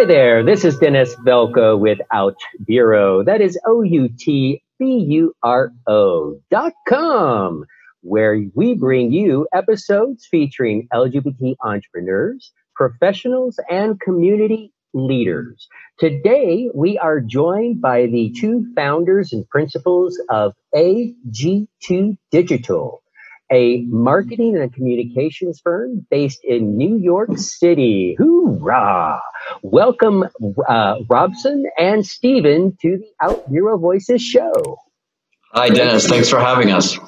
Hi there, this is Dennis Velco with Out Bureau. That is O U T B U R O dot com, where we bring you episodes featuring LGBT entrepreneurs, professionals, and community leaders. Today, we are joined by the two founders and principals of AG2 Digital a marketing and communications firm based in New York City. Hoorah! Welcome, uh, Robson and Stephen, to the OutBüro Voices show. Hi, Dennis. Thanks for having us.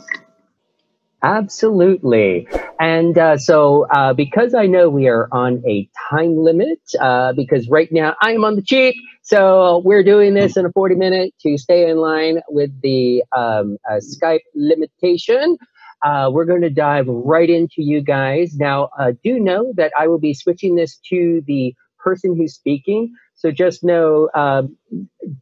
Absolutely. And uh, so, uh, because I know we are on a time limit, uh, because right now I am on the cheap, so we're doing this in a 40 minute to stay in line with the um, uh, Skype limitation. Uh, we're going to dive right into you guys. Now, uh, do know that I will be switching this to the person who's speaking. So just know, um,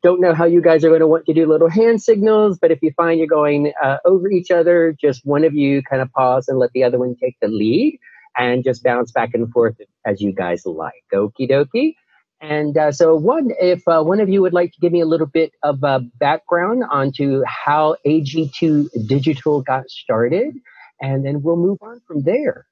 don't know how you guys are going to want to do little hand signals, but if you find you're going uh, over each other, just one of you kind of pause and let the other one take the lead and just bounce back and forth as you guys like. Okie dokie. And uh, so, one, if uh, one of you would like to give me a little bit of a background onto how AG2 Digital got started, and then we'll move on from there.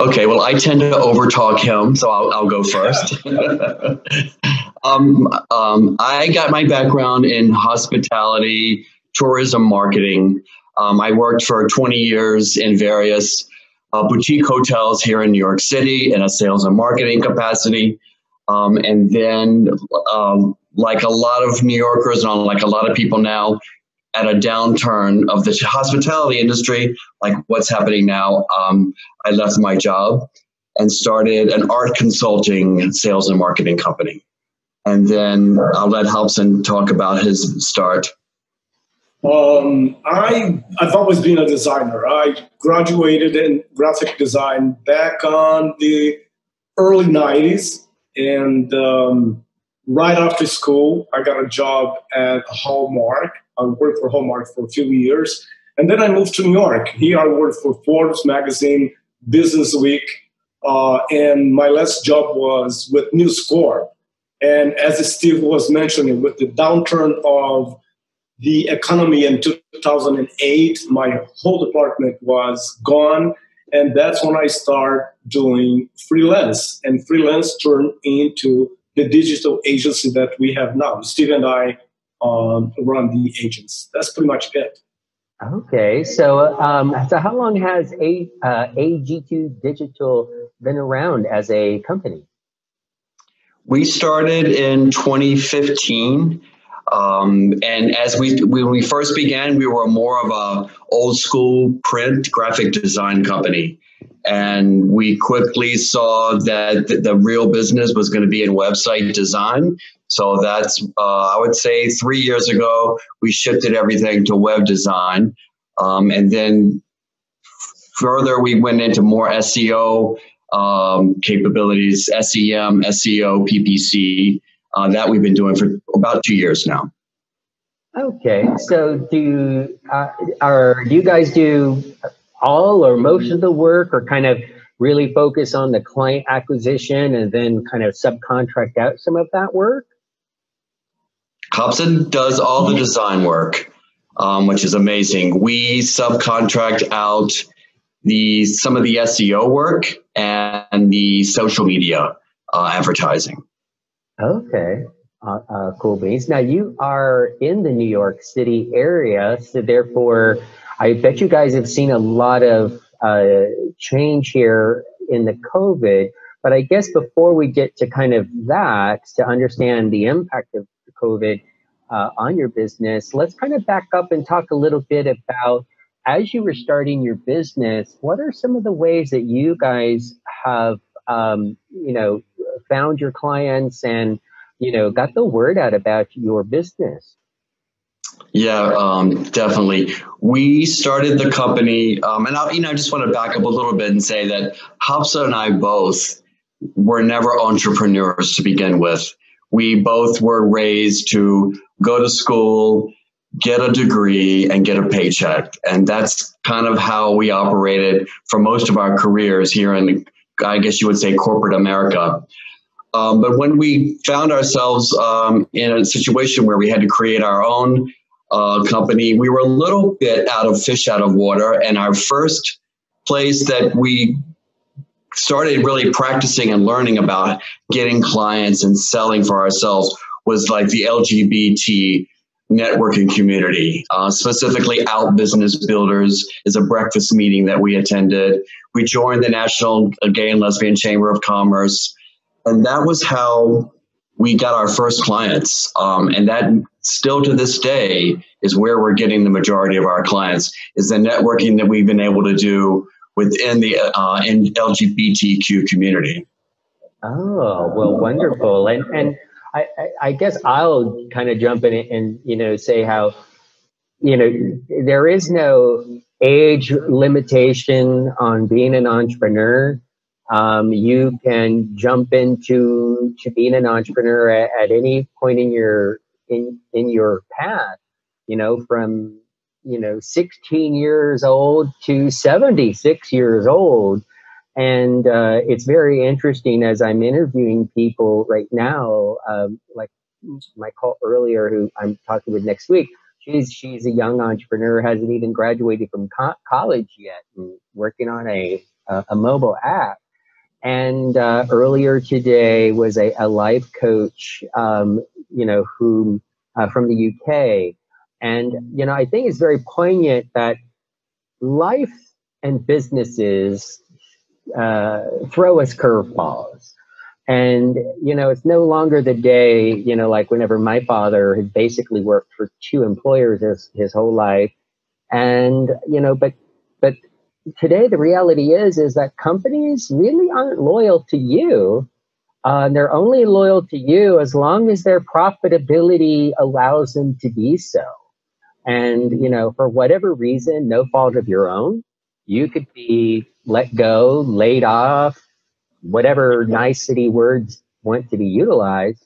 Okay, well, I tend to overtalk him, so I'll, I'll go first. um, um, I got my background in hospitality, tourism marketing. Um, I worked for 20 years in various uh, boutique hotels here in New York City in a sales and marketing capacity. Um, and then, um, like a lot of New Yorkers and like a lot of people now, at a downturn of the hospitality industry, like what's happening now, um, I left my job and started an art consulting sales and marketing company. And then I'll let Robson talk about his start. Um, I I've always been a designer. I graduated in graphic design back on the early '90s, and um, right after school, I got a job at Hallmark. I worked for Hallmark for a few years. And then I moved to New York. Here I worked for Forbes magazine, Business Week, uh, and my last job was with News Corp. And as Steve was mentioning, with the downturn of the economy in 2008, my whole department was gone. And that's when I started doing freelance. And freelance turned into the digital agency that we have now. Steve and I um, run the agents. That's pretty much it. Okay, so um, so how long has a uh, AG2 Digital been around as a company? We started in 2015. Um, and as we when we first began, we were more of a old school print graphic design company, and we quickly saw that the, the real business was going to be in website design. So that's uh, I would say three years ago we shifted everything to web design, um, and then further we went into more SEO um, capabilities, SEM, SEO, PPC uh, that we've been doing for about two years now. Okay, so do uh, are do you guys do all or most of the work, or kind of really focus on the client acquisition and then kind of subcontract out some of that work? Robson does all the design work, um, which is amazing. We subcontract out the some of the SEO work and the social media uh, advertising. Okay. Uh, uh, cool beans. Now you are in the New York City area, so therefore, I bet you guys have seen a lot of uh, change here in the COVID. But I guess before we get to kind of that, to understand the impact of COVID uh, on your business, let's kind of back up and talk a little bit about as you were starting your business. What are some of the ways that you guys have, um, you know, found your clients and you know got the word out about your business? Yeah um, definitely. We started the company um, and I, you know i just want to back up a little bit and say that Robson and i both were never entrepreneurs to begin with. We both were raised to go to school get a degree and get a paycheck. And that's kind of how we operated for most of our careers here in i guess you would say corporate america Um, but when we found ourselves um, in a situation where we had to create our own uh, company, we were a little bit out of fish out of water. And our first place that we started really practicing and learning about getting clients and selling for ourselves was like the LGBT networking community, uh, specifically Out Business Builders is a breakfast meeting that we attended. We joined the National Gay and Lesbian Chamber of Commerce, and that was how we got our first clients. Um, and that still to this day is where we're getting the majority of our clients is the networking that we've been able to do within the uh, in LGBTQ community. Oh well, wonderful, and and I, I guess I'll kind of jump in and you know say how you know there is no age limitation on being an entrepreneur. Um, you can jump into to being an entrepreneur at, at any point in your in in your path. You know, from you know 16 years old to 76 years old and uh, it's very interesting as I'm interviewing people right now, um, like my call earlier, who I'm talking with next week. She's she's a young entrepreneur, hasn't even graduated from co- college yet, and working on a a, a mobile app. And uh, earlier today was a, a life coach, um, you know, who uh, from the UK, and you know I think it's very poignant that life and businesses uh, throw us curveballs. And, you know, it's no longer the day, you know, like whenever my father had basically worked for two employers his, his whole life. And, you know, but, but today the reality is, is that companies really aren't loyal to you. Uh, they're only loyal to you as long as their profitability allows them to be so. And, you know, for whatever reason, no fault of your own, you could be let go, laid off, whatever nicety words want to be utilized.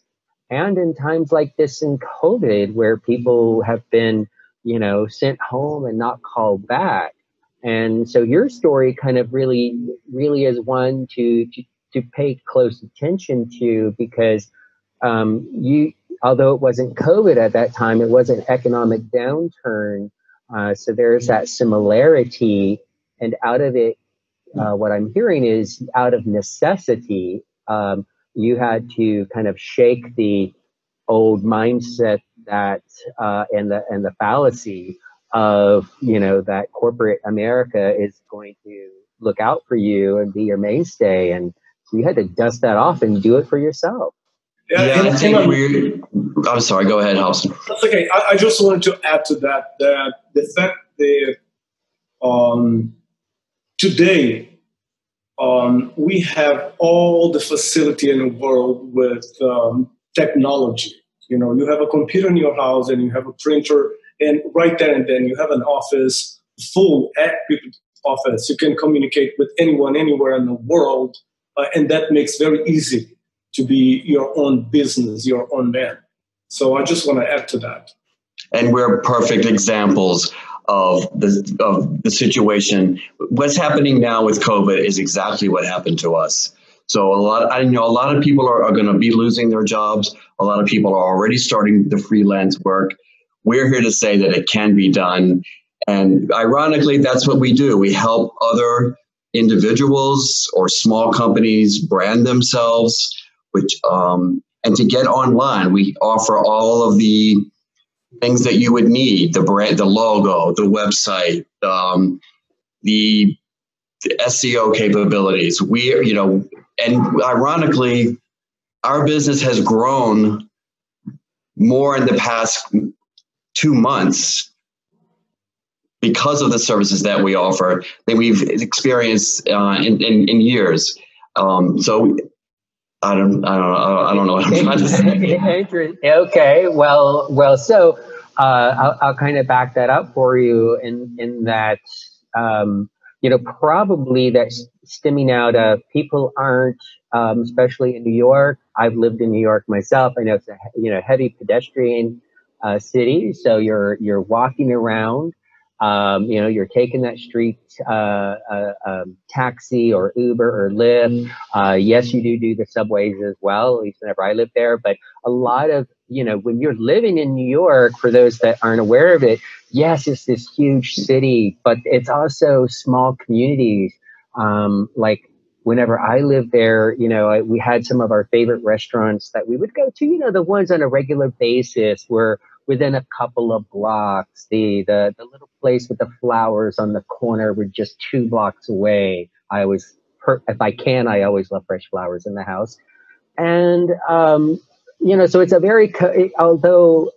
And in times like this in COVID, where people have been, you know, sent home and not called back. And so your story kind of really, really is one to, to, to pay close attention to because um, you, although it wasn't COVID at that time, it was an economic downturn. Uh, so there's that similarity and out of it, uh, what I'm hearing is out of necessity, um, you had to kind of shake the old mindset that uh, and the and the fallacy of you know that corporate America is going to look out for you and be your mainstay, and so you had to dust that off and do it for yourself. Yeah, yeah I think we. I'm sorry. Go ahead, Robson. That's okay. I, I, just wanted to add to that that the fact that um, today, um, we have all the facility in the world with um, technology. You know, you have a computer in your house and you have a printer, and right there and then you have an office full at people's office. You can communicate with anyone anywhere in the world, uh, and that makes very easy to be your own business, your own man. So I just want to add to that. And we're perfect examples of the of the situation. What's happening now with COVID is exactly what happened to us. So a lot, I know a lot of people are, are going to be losing their jobs. A lot of people are already starting the freelance work. We're here to say that it can be done, and ironically, that's what we do. We help other individuals or small companies brand themselves, which um, and to get online, we offer all of the things that you would need the brand the logo the website um, the, the seo capabilities we you know and ironically our business has grown more in the past two months because of the services that we offer that we've experienced uh, in, in, in, years. Um, so I don't, I don't, I don't know what I'm trying to say. okay, well, well, so uh, I'll, I'll, kind of back that up for you in in that um, you know probably that's stemming out of people aren't, um, especially in New York. I've lived in New York myself. I know it's a you know heavy pedestrian uh, city, so you're you're walking around. Um, you know, you're taking that street uh, uh, um, taxi or Uber or Lyft. Uh, yes, you do do the subways as well, at least whenever I lived there. But a lot of, you know, when you're living in New York, for those that aren't aware of it, yes, it's this huge city, but it's also small communities. Um, like whenever I lived there, you know, I, we had some of our favorite restaurants that we would go to, you know, the ones on a regular basis were within a couple of blocks. The, the, the little place with the flowers on the corner were just two blocks away. I always, if I can, I always love fresh flowers in the house. And, um, you know, so it's a very, although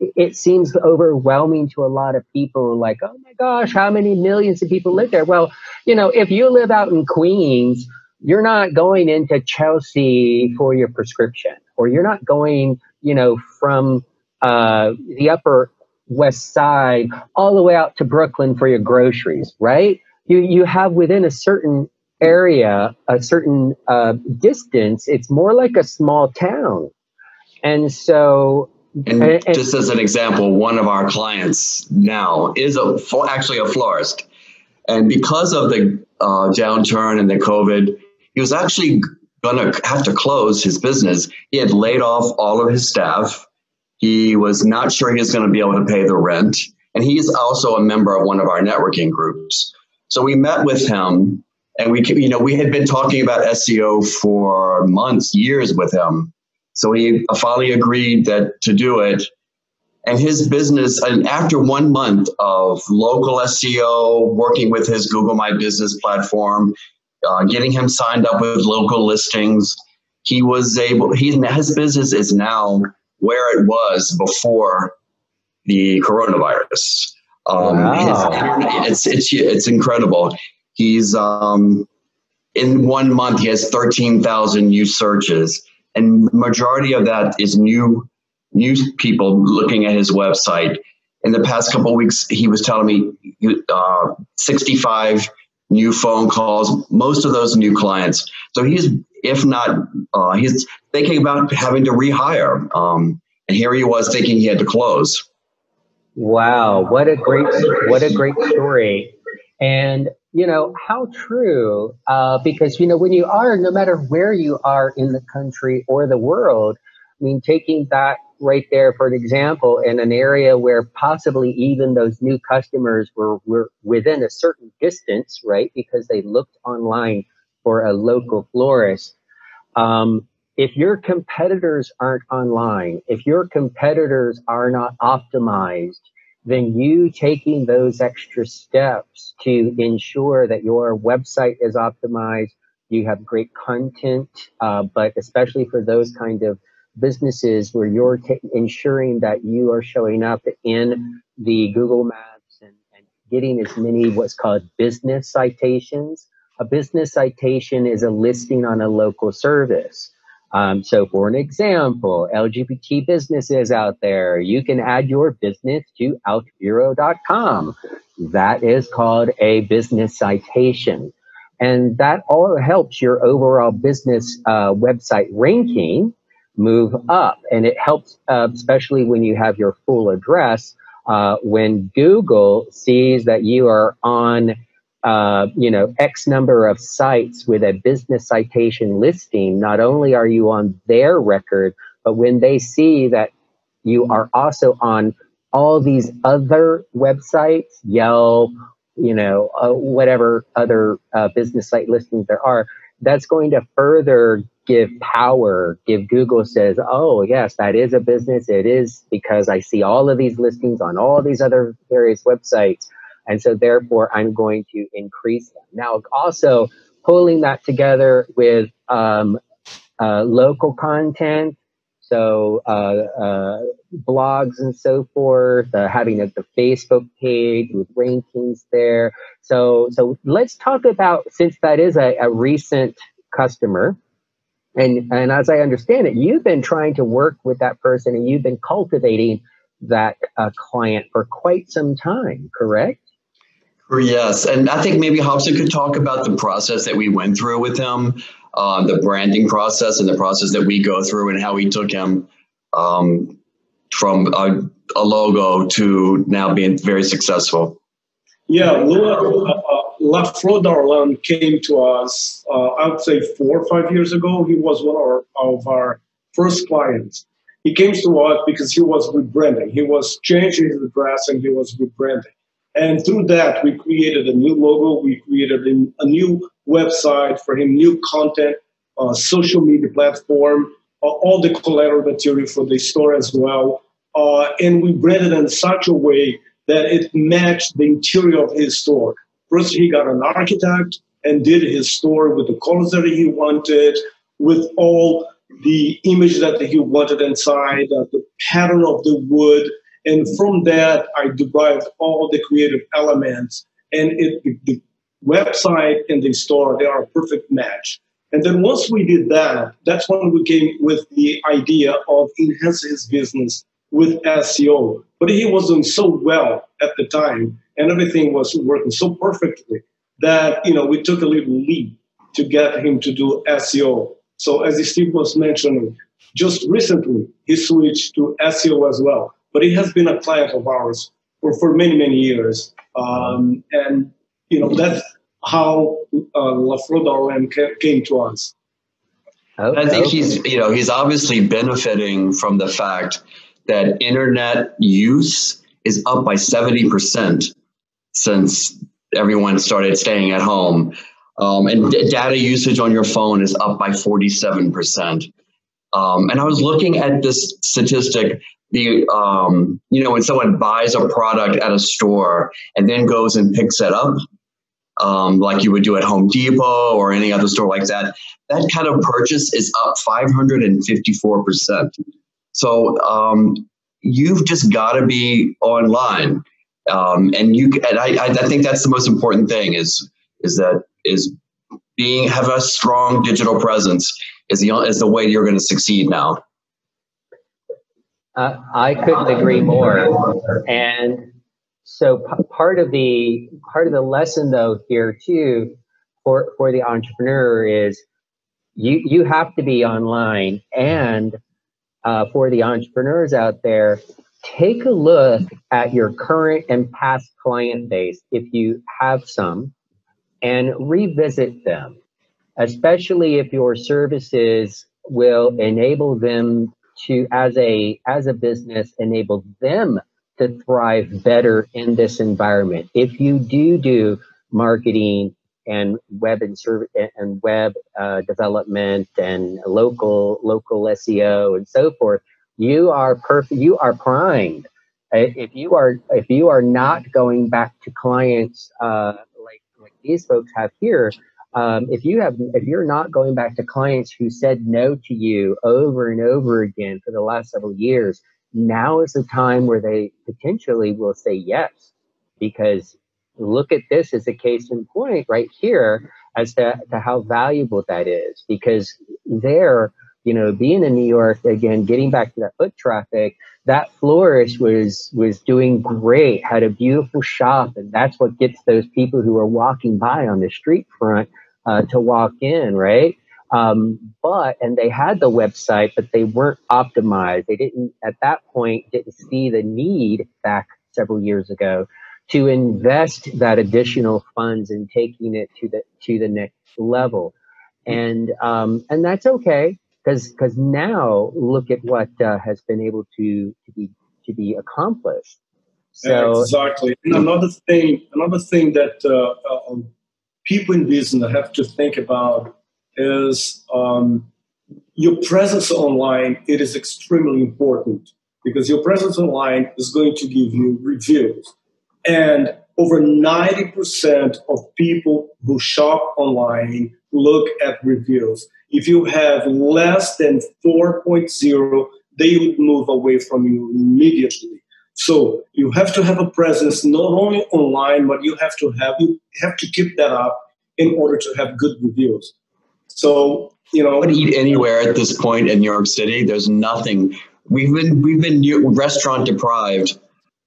it seems overwhelming to a lot of people like oh my gosh how many millions of people live there? Well you know if you live out in queens you're not going into chelsea for your prescription or you're not going you know from uh, the upper west side all the way out to brooklyn for your groceries right? You you have within a certain area a certain uh, distance it's more like a small town and so and, and, and, just as an example, one of our clients now is a actually a florist, and because of the uh, downturn and the COVID, he was actually going to have to close his business. He had laid off all of his staff. He was not sure he was going to be able to pay the rent, and he's also a member of one of our networking groups. So we met with him, and we, you know, we had been talking about SEO for months, years with him so he finally agreed that to do it. And his business, and after one month of local SEO, working with his Google My Business platform, uh, getting him signed up with local listings, he was able. He his business is now where it was before the coronavirus. Um, wow. His, it's it's it's incredible. He's um, in one month he has thirteen thousand new searches and majority of that is new new people looking at his website. In the past couple weeks, he was telling me uh, 65 new phone calls, most of those new clients. So he's, if not, uh, he's thinking about having to rehire. Um, and here he was thinking he had to close. Wow, what a great, what a great story. And you know, how true, uh, because, you know, when you are, no matter where you are in the country or the world, I mean, taking that right there for an example, in an area where possibly even those new customers were, were within a certain distance, right, because they looked online for a local florist. Um, if your competitors aren't online, if your competitors are not optimized, then you taking those extra steps to ensure that your website is optimized, you have great content, uh, but especially for those kind of businesses where you're t- ensuring that you are showing up in the Google Maps and, and getting as many what's called business citations. A business citation is a listing on a local service. Um, so, for an example, LGBT businesses out there, you can add your business to outburo.com. That is called a business citation. And that all helps your overall business uh, website ranking move up. And it helps, uh, especially when you have your full address, uh, when Google sees that you are on uh, you know, X number of sites with a business citation listing, not only are you on their record, but when they see that you are also on all these other websites, Yelp, you know, uh, whatever other uh, business site listings there are, that's going to further give power. Give Google says, oh, yes, that is a business. It is because I see all of these listings on all these other various websites. And so therefore I'm going to increase them. Now also pulling that together with um, uh, local content, so uh, uh, blogs and so forth, uh, having a, the Facebook page with rankings there. So, so let's talk about since that is a, a recent customer, and and as I understand it, you've been trying to work with that person, and you've been cultivating that uh, client for quite some time, correct? Yes, and I think maybe Robson could talk about the process that we went through with him, um, the branding process, and the process that we go through, and how we took him um, from a, a, logo to now being very successful. Yeah, uh, uh, Lafro Darlan came to us, uh, I would say four or five years ago. He was one of our, of our first clients. He came to us because he was rebranding. He was changing his address and he was rebranding. And through that, we created a new logo, we created a new website for him, new content, uh, social media platform, uh, all the collateral material for the store as well. Uh, and we branded it in such a way that it matched the interior of his store. First, he got an architect and did his store with the colors that he wanted, with all the image that he wanted inside, uh, the pattern of the wood. And from that, I derived all the creative elements. And it, the, the website and the store, they are a perfect match. And then once we did that, that's when we came with the idea of enhancing his business with SEO. But he was doing so well at the time, and everything was working so perfectly that you know we took a little leap to get him to do SEO. So as Steve was mentioning, just recently he switched to SEO as well. But he has been a client of ours for, for many, many years. Um, and you know that's how uh, Lafro came to us. Okay. I think he's, you know, he's obviously benefiting from the fact that internet use is up by 70% since everyone started staying at home. Um, and d- data usage on your phone is up by 47%. Um, and I was looking at this statistic. The um, you know when someone buys a product at a store and then goes and picks it up, um, like you would do at Home Depot or any other store like that, that kind of purchase is up 554 percent. So um, you've just got to be online, um, and you. And I, I think that's the most important thing is is that is being have a strong digital presence is the is the way you're going to succeed now. Uh, I couldn't agree more. And so p- part of the part of the lesson though here too for for the entrepreneur is you you have to be online and uh, for the entrepreneurs out there, take a look at your current and past client base if you have some and revisit them, especially if your services will enable them to as a as a business enable them to thrive better in this environment if you do do marketing and web and serv- and web uh, development and local local SEO and so forth, you are perfect. You are primed. If you are if you are not going back to clients uh, like like these folks have here, um, if you have if you're not going back to clients who said no to you over and over again for the last several years, now is the time where they potentially will say yes. Because look at this as a case in point right here as to, to how valuable that is. Because there you know being in new york again getting back to that foot traffic that florist was was doing great had a beautiful shop and that's what gets those people who are walking by on the street front uh, to walk in right? Um, but and they had the website but they weren't optimized. They didn't at that point didn't see the need back several years ago to invest that additional funds and taking it to the to the next level. And um, and that's okay because because now look at what uh, has been able to to be to be accomplished. So exactly. And another thing another thing that uh, uh, people in business have to think about is um, your presence online it is extremely important because your presence online is going to give you reviews and over 90% of people who shop online look at reviews. If you have less than 4.0, they would move away from you immediately. So you have to have a presence not only online, but you have to have you have to keep that up in order to have good reviews. So you know, I would eat anywhere at this point in New York City. There's nothing. We've been we've been restaurant deprived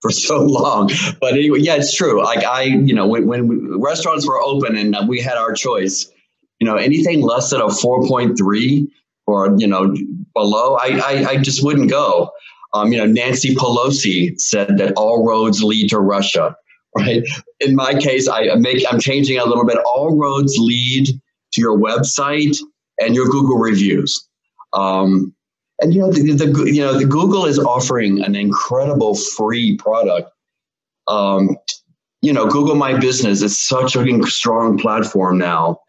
for so long. But anyway, yeah, it's true. Like I, you know, when, when restaurants were open and we had our choice, you know, anything less than a 4.3 or, you know, below, I, I, I just wouldn't go. Um, you know, Nancy Pelosi said that all roads lead to Russia right? In my case, I make I'm changing a little bit. All roads lead to your website and your Google reviews. Um, and you know the, the, you know the Google is offering an incredible free product. Um, you know, Google My Business is such a strong platform now,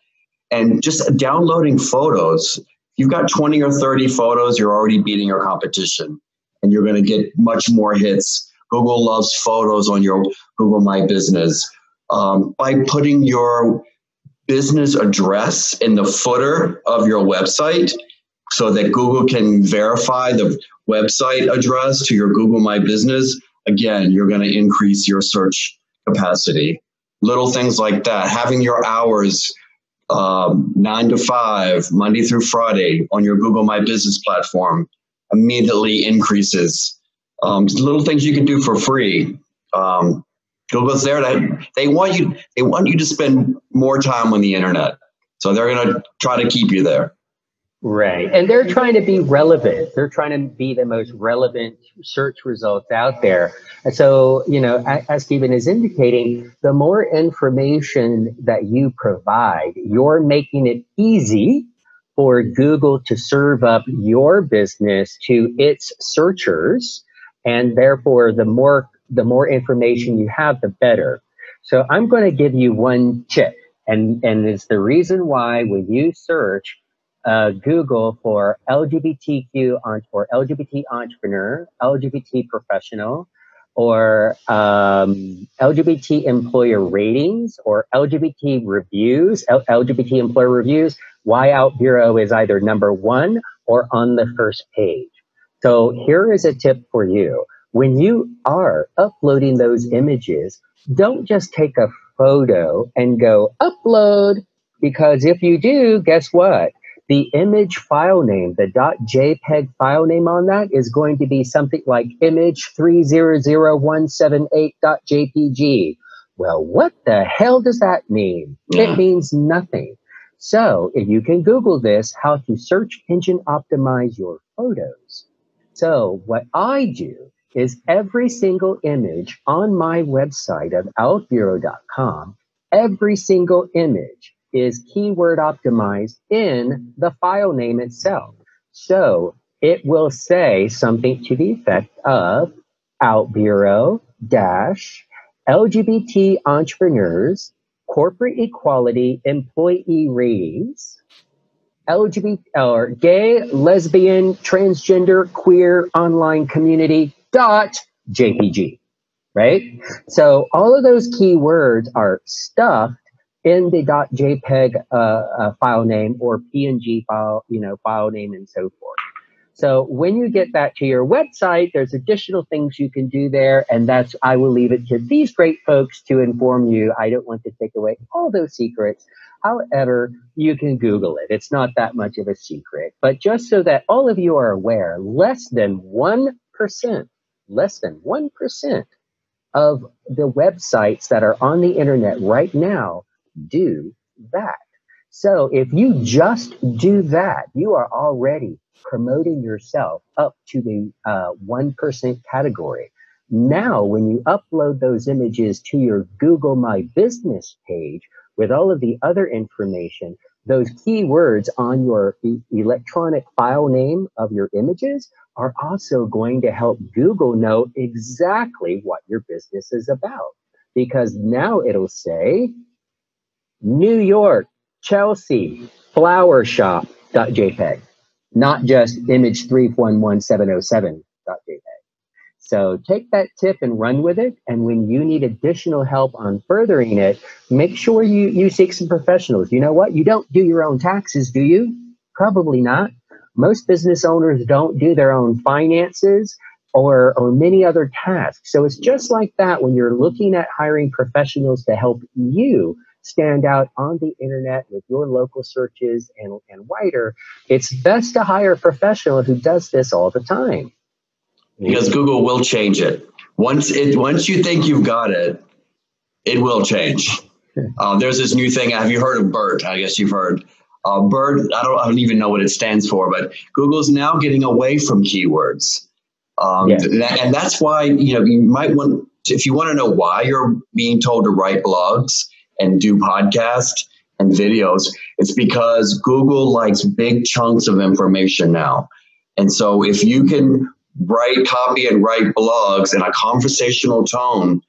and just downloading photos. You've got 20 or 30 photos, you're already beating your competition, and you're going to get much more hits. Google loves photos on your Google My Business. Um, by putting your business address in the footer of your website, so that Google can verify the website address to your Google My Business, again, you're going to increase your search capacity. Little things like that. Having your hours um, nine to five, Monday through Friday on your Google My Business platform immediately increases. Um, little things you can do for free. Um, Google's there to, they want you they want you to spend more time on the internet. So they're going to try to keep you there. Right. And they're trying to be relevant. They're trying to be the most relevant search results out there. And so, you know, as Stephen is indicating, the more information that you provide, you're making it easy for Google to serve up your business to its searchers. And therefore, the more, the more information you have, the better. So I'm going to give you one tip. And, and it's the reason why when you search, uh, Google for LGBTQ or LGBT entrepreneur, LGBT professional, or um, LGBT employer ratings or LGBT reviews, L- LGBT employer reviews, Why OutBüro is either number one or on the first page. So here is a tip for you. When you are uploading those images, don't just take a photo and go upload because if you do, guess what? The image file name, the .jpeg file name on that is going to be something like image 300178.jpg. Well, what the hell does that mean? Yeah. It means nothing. So if you can Google this, how to search engine optimize your photos. So what I do is every single image on my website of outburo.com, every single image is keyword optimized in the file name itself. So it will say something to the effect of OutBüro dash LGBT entrepreneurs, corporate equality employee ratings, LGBT or gay, lesbian, transgender, queer online community dot JPG, right? So all of those keywords are stuffed in the .jpeg uh, uh, file name or PNG file, you know, file name and so forth. So when you get that to your website, there's additional things you can do there, and that's I will leave it to these great folks to inform you. I don't want to take away all those secrets. However, you can Google it. It's not that much of a secret. But just so that all of you are aware, less than 1%, less than 1% of the websites that are on the internet right now do that. So if you just do that, you are already promoting yourself up to the uh, 1% category. Now, when you upload those images to your Google My Business page with all of the other information, those keywords on your e- electronic file name of your images are also going to help Google know exactly what your business is about. Because now it'll say, New York, Chelsea, flower shop.jpg, not just image 311707.jpg. So take that tip and run with it. And when you need additional help on furthering it, make sure you, you seek some professionals. You know what? You don't do your own taxes, do you? Probably not. Most business owners don't do their own finances or, or many other tasks. So it's just like that when you're looking at hiring professionals to help you stand out on the internet with your local searches and, and wider, it's best to hire a professional who does this all the time. Because Google will change it. Once it once you think you've got it, it will change. Uh, there's this new thing. Have you heard of BERT? I guess you've heard. Uh, BERT, I don't, I don't even know what it stands for, but Google's now getting away from keywords. Um, yeah. and that's why you know you might want if you want to know why you're being told to write blogs and do podcasts and videos, it's because Google likes big chunks of information now. And so if you can write copy and write blogs in a conversational tone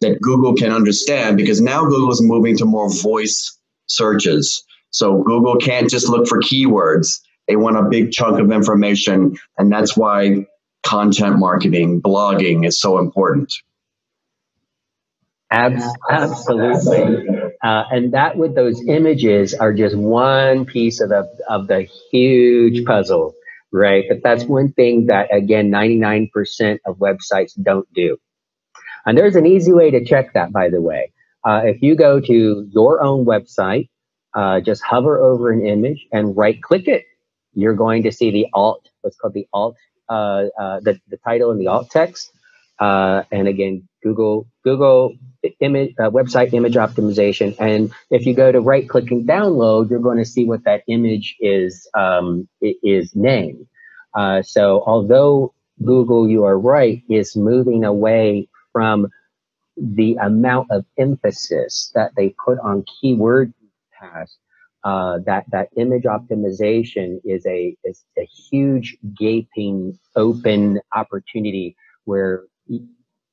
that Google can understand, because now Google is moving to more voice searches. So Google can't just look for keywords. They want a big chunk of information. And that's why content marketing, blogging is so important. Absolutely. Uh, and that with those images are just one piece of the, of the huge puzzle, right? But that's one thing that, again, 99% of websites don't do. And there's an easy way to check that, by the way. Uh, if you go to your own website, uh, just hover over an image and right click it. You're going to see the alt, what's called the alt, uh, uh, the, the title and the alt text. Uh, and again, Google, Google image, uh, website image optimization. And if you go to right click and download, you're going to see what that image is, um, is named. Uh, so although Google, you are right, is moving away from the amount of emphasis that they put on keyword past, uh, that that image optimization is a is a huge gaping open opportunity where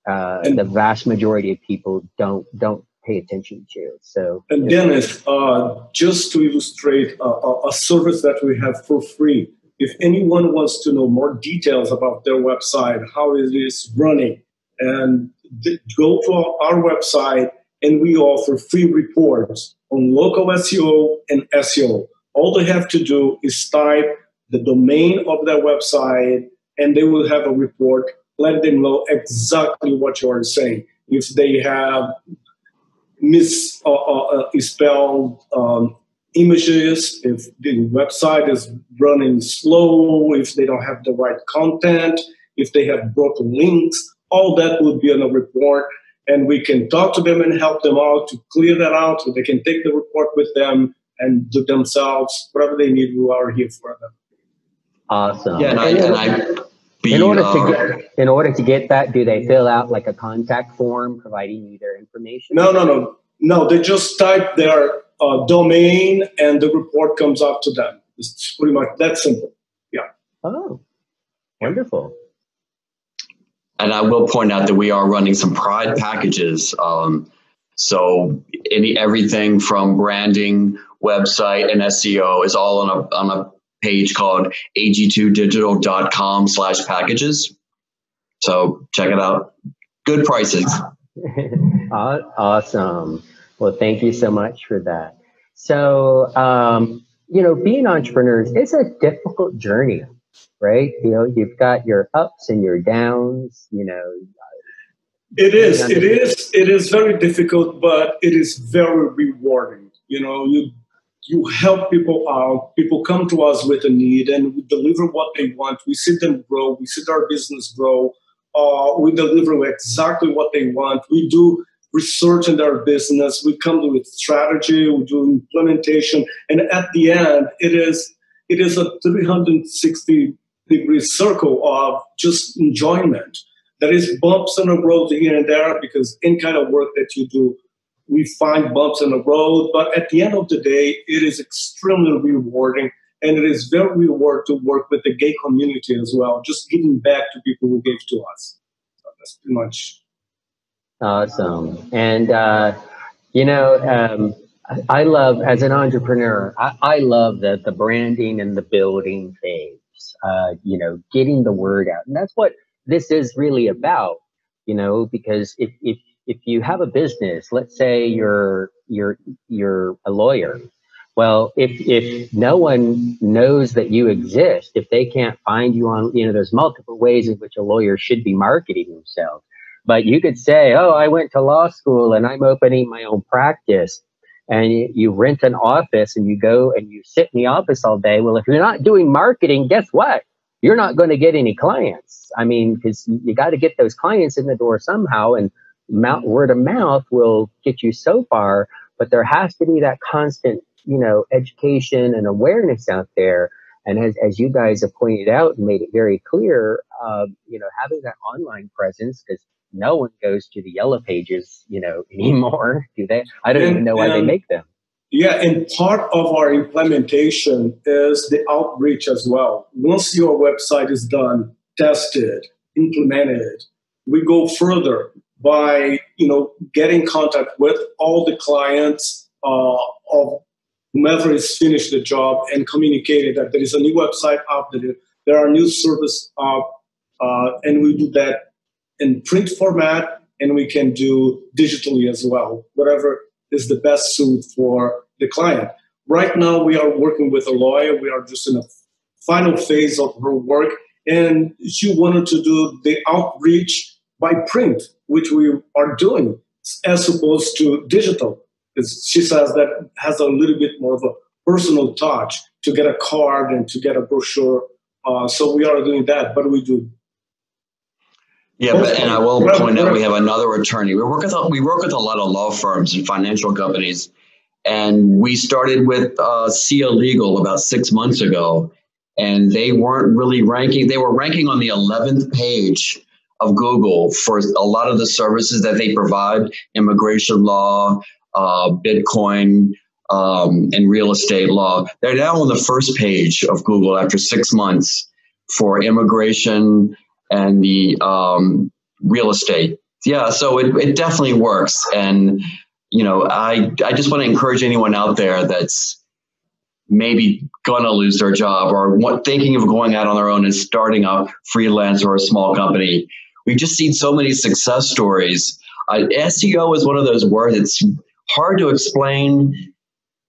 uh, the vast majority of people don't don't pay attention to. So and Dennis, uh, just to illustrate a, a service that we have for free. If anyone wants to know more details about their website, how it is running, and th- go to our, our website and we offer free reports on local SEO and SEO. All they have to do is type the domain of their website and they will have a report. Let them know exactly what you are saying. If they have misspelled uh, uh, um, images, if the website is running slow, if they don't have the right content, if they have broken links, all that would be in a report and we can talk to them and help them out to clear that out so they can take the report with them and do themselves whatever they need we are here for them awesome yeah and I, and I be, in order uh, to get in order to get that do they fill out like a contact form providing you their information? No no no. No they just type their uh, domain and the report comes up to them. It's pretty much that simple. Yeah. Oh wonderful. And I will point out that we are running some Pride packages. Um, so any everything from branding, website, and SEO is all on a on a page called ag2digital.com slash packages. So check it out. Good prices. awesome. Well, thank you so much for that. So, um, you know, being entrepreneurs is a difficult journey right? You know, you've got your ups and your downs, you know. It is, it is, it is very difficult, but it is very rewarding. You know, you you help people out. People come to us with a need, and we deliver what they want. We see them grow. We see our business grow. Uh, we deliver exactly what they want. We do research in their business. We come with strategy. We do implementation, and at the end, it is it is a 360 degree circle of just enjoyment. There is bumps in the road here and there because any kind of work that you do, we find bumps in the road. But at the end of the day, it is extremely rewarding. And it is very rewarding to work with the gay community as well, just giving back to people who gave to us. So that's pretty much. Awesome. And, uh, you know, um, I love, as an entrepreneur, I, I love the, the branding and the building phase uh, you know, getting the word out. And that's what this is really about, you know, because if, if, if you have a business, let's say you're, you're, you're a lawyer. Well, if, if no one knows that you exist, if they can't find you on, you know, there's multiple ways in which a lawyer should be marketing themselves. But you could say, oh, I went to law school and I'm opening my own practice and you, you, rent an office and you go and you sit in the office all day. Well, if you're not doing marketing, guess what? You're not going to get any clients. I mean, because you got to get those clients in the door somehow, and mouth, word of mouth will get you so far. But there has to be that constant, you know, education and awareness out there. And as, as you guys have pointed out and made it very clear, uh, you know, having that online presence, because no one goes to the yellow pages, you know, anymore, do they? I don't and, even know why they make them. Yeah, and part of our implementation is the outreach as well. Once your website is done, tested, implemented, we go further by you know getting contact with all the clients uh, of whomever has finished the job and communicated that there is a new website up there, there are new service up, uh, and we do that in print format and we can do digitally as well, whatever is the best suit for the client. Right now, we are working with a lawyer. We are just in a final phase of her work, and she wanted to do the outreach by print, which we are doing, as opposed to digital. She says that has a little bit more of a personal touch to get a card and to get a brochure. Uh, so we are doing that, but we do yeah, but, and I will point out we have another attorney. We work with a, we work with a lot of law firms and financial companies, and we started with uh, Legal about six months ago, and they weren't really ranking. They were ranking on the eleventh page of Google for a lot of the services that they provide: immigration law, uh, Bitcoin, um, and real estate law. They're now on the first page of Google after six months for immigration and the um, real estate. Yeah, so it, it definitely works. And, you know, I, I just want to encourage anyone out there that's maybe going to lose their job or what, thinking of going out on their own and starting a freelance or a small company. We've just seen so many success stories. Uh, SEO is one of those words, it's hard to explain.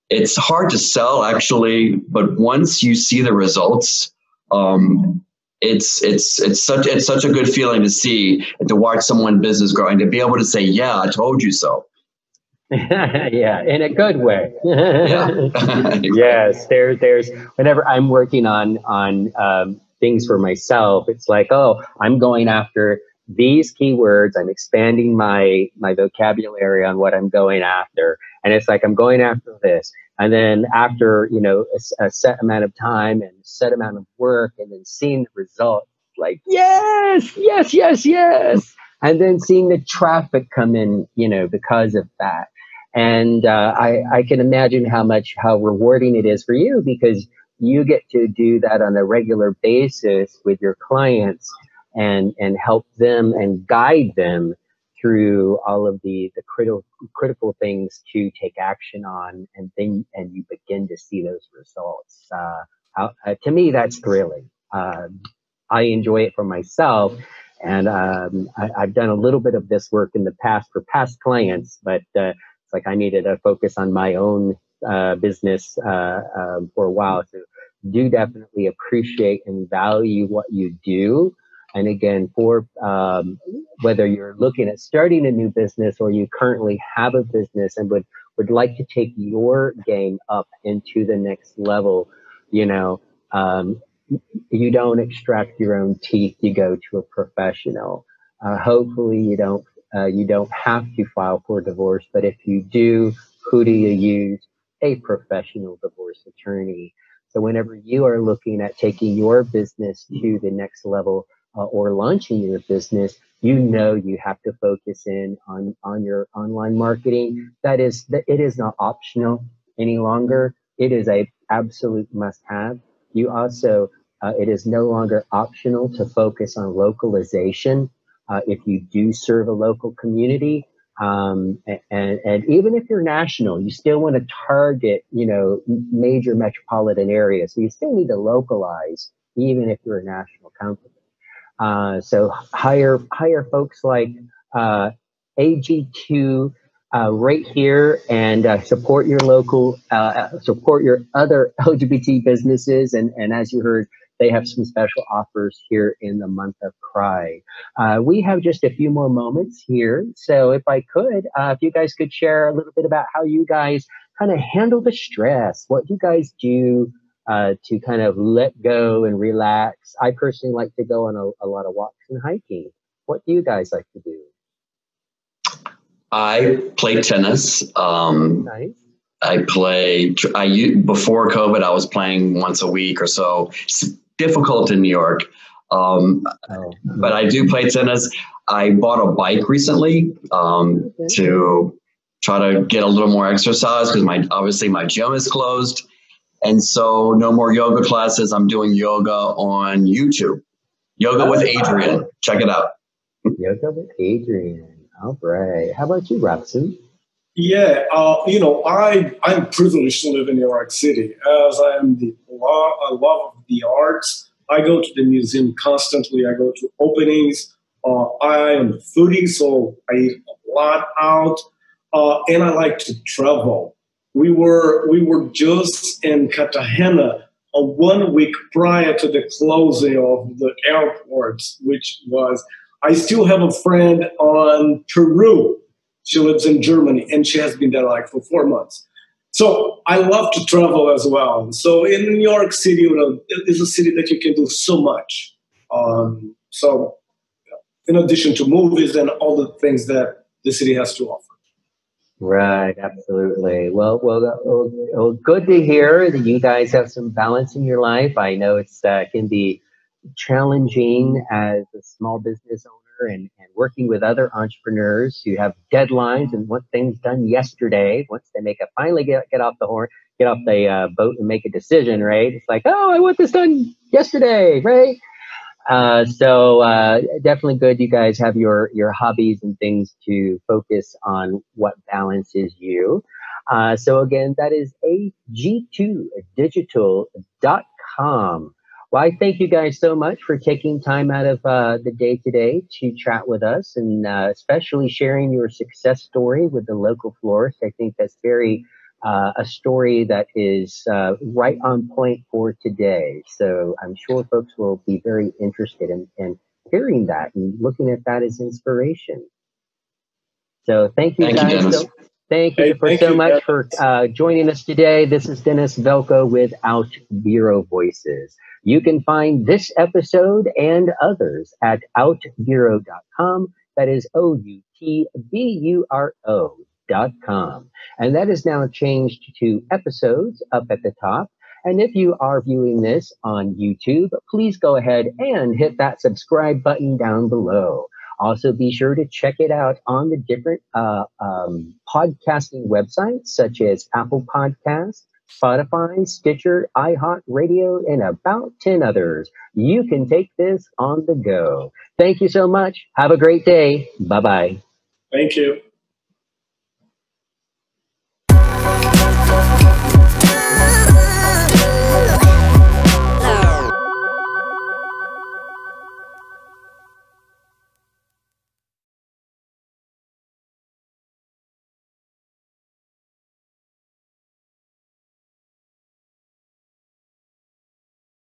It's hard to sell, actually, but once you see the results, um, it's it's it's such it's such a good feeling to see and to watch someone business growing to be able to say yeah i told you so yeah in a good way yes there there's whenever i'm working on on um, things for myself it's like oh i'm going after these keywords i'm expanding my my vocabulary on what i'm going after and it's like i'm going after this and then after, you know, a, a, set amount of time and set amount of work and then seeing the result, like, yes, yes, yes, yes. And then seeing the traffic come in, you know, because of that. And uh, I, I can imagine how much, how rewarding it is for you because you get to do that on a regular basis with your clients and, and help them and guide them through all of the the critical critical things to take action on, and then and you begin to see those results. Uh, uh, to me, that's thrilling. Um, I enjoy it for myself, and um, I, have done a little bit of this work in the past for past clients, but uh, it's like I needed to focus on my own uh, business uh, um, for a while. So do definitely appreciate and value what you do. And again, for um, whether you're looking at starting a new business or you currently have a business and would, would like to take your game up into the next level, you know, um, you don't extract your own teeth, you go to a professional. Uh, hopefully you don't, uh, you don't have to file for divorce, but if you do, who do you use? A professional divorce attorney. So whenever you are looking at taking your business to the next level, uh, or launching your business, you know you have to focus in on on your online marketing. That is it is not optional any longer. It is a absolute must have. You also uh, it is no longer optional to focus on localization uh, if you do serve a local community. Um, and, and even if you're national, you still want to target, you know, major metropolitan areas. So you still need to localize, even if you're a national company. Uh, so hire hire folks like uh, AG2 uh, right here and uh, support your local, uh, uh, support your other LGBT businesses. And, and as you heard, they have some special offers here in the month of Pride. we have just a few more moments here. So if I could, if you guys could share a little bit about how you guys kind of handle the stress, what you guys do uh, to kind of let go and relax. I personally like to go on a, a lot of walks and hiking. What do you guys like to do? I play tennis. Um, nice. I play. I before COVID, I was playing once a week or so. It's difficult in New York, um, oh. but I do play tennis. I bought a bike recently um, okay. to try to get a little more exercise because my obviously my gym is closed, and so no more yoga classes. I'm doing yoga on YouTube. Yoga with Adriene. Wow. Check it out. yoga with Adriene. All right. How about you, Robson? Yeah, uh, you know, I I'm privileged to live in New York City as I am the law, a love the arts. I go to the museum constantly. I go to openings. Uh, I am a foodie, so I eat a lot out, uh, and I like to travel. We were we were just in Cartagena a one week prior to the closing of the airports, which was I still have a friend on Peru she lives in Germany and she has been there like for four months. So I love to travel as well. So in New York City, you know, is a city that you can do so much. Um, so in addition to movies and all the things that the city has to offer. Right, absolutely. Well, well, well, well, good to hear that you guys have some balance in your life. I know it's uh, can be challenging as a small business owner and, and working with other entrepreneurs who have deadlines and want things done yesterday. Once they make a finally get, get off the horn, get off the uh, boat and make a decision, right? It's like, oh, I want this done yesterday, right? Uh, so uh, definitely good. You guys have your your hobbies and things to focus on what balances you. Uh, so again, that is ag2digital.com. Well, I thank you guys so much for taking time out of uh, the day today to chat with us and uh, especially sharing your success story with the local florist. I think that's very uh, a story that is uh, right on point for today. So I'm sure folks will be very interested in, in hearing that and looking at that as inspiration. So thank you thank guys. You, so, thank you hey, for thank so you, much for uh, joining us today. This is Dennis Velco with Out Bureau Voices. You can find this episode and others at outburo.com. That is O U T B U R O dot com. And that is now changed to episodes up at the top. And if you are viewing this on YouTube, please go ahead and hit that subscribe button down below. Also, be sure to check it out on the different uh, um, podcasting websites such as Apple Podcasts, Spotify, Stitcher, iHeartRadio, and about 10 others. You can take this on the go. Thank you so much. Have a great day. Bye bye. Thank you.